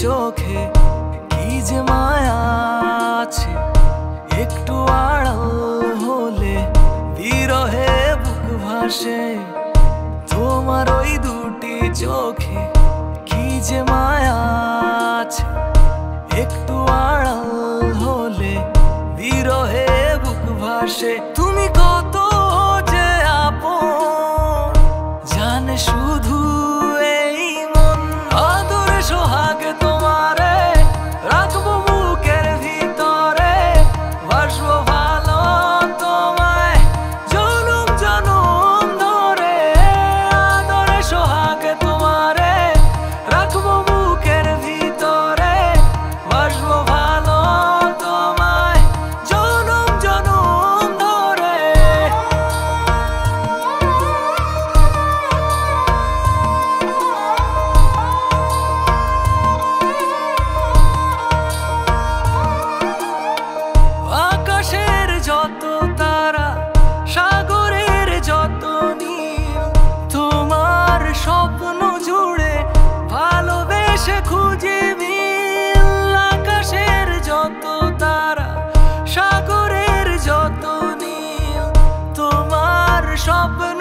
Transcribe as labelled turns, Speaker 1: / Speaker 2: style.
Speaker 1: চোখে কি যে মায়া আছে, একটু আড়াল হলে বিরহে বুক ভাসে। তোমার ওই দুটি চোখে কি যে মায়া আছে, একটু আড়াল হলে বিরহে বুক ভাসে। তুমি ভালোবেসে খুঁজে মিল আকাশের যত তারা সাগরের যত নীল। তোমার স্বপ্ন